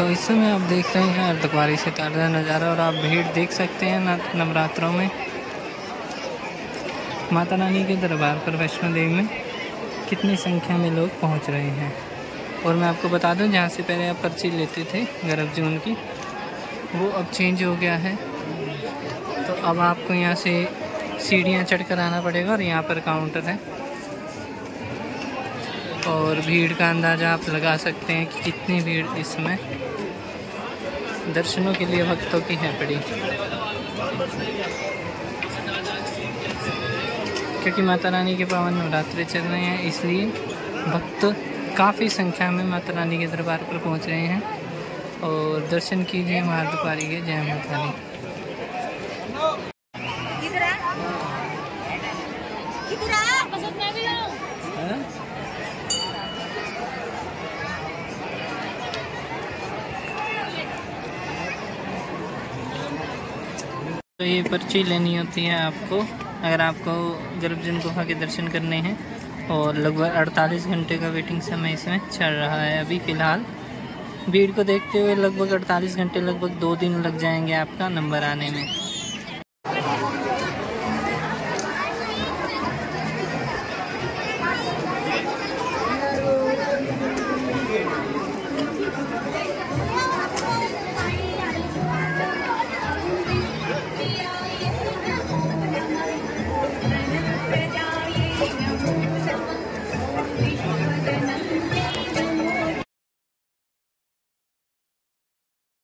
तो इस समय आप देख रहे हैं अर्धकुमारी से ताज़ा नज़ारा और आप भीड़ देख सकते हैं नवरात्रों में। माता रानी के दरबार पर वैष्णो देवी में कितनी संख्या में लोग पहुँच रहे हैं। और मैं आपको बता दूँ, जहाँ से पहले आप पर्ची लेते थे गर्भ जून की, वो अब चेंज हो गया है। तो अब आपको यहाँ से सीढ़ियाँ चढ़ कर आना पड़ेगा और यहाँ पर काउंटर है। और भीड़ का अंदाज़ा आप लगा सकते हैं कि कितनी भीड़ इस समय दर्शनों के लिए भक्तों की है पड़ी। क्योंकि माता रानी के पावन नवरात्रे चल रहे हैं इसलिए भक्त काफ़ी संख्या में माता रानी के दरबार पर पहुँच रहे हैं। और दर्शन कीजिए महाद्वारी के जय माता रानी। तो ये पर्ची लेनी होती है आपको, अगर आपको गर्भजन गुफा के दर्शन करने हैं। और लगभग 48 घंटे का वेटिंग समय इसमें चल रहा है अभी फ़िलहाल। भीड़ को देखते हुए लगभग 48 घंटे, लगभग दो दिन लग जाएँगे आपका नंबर आने में।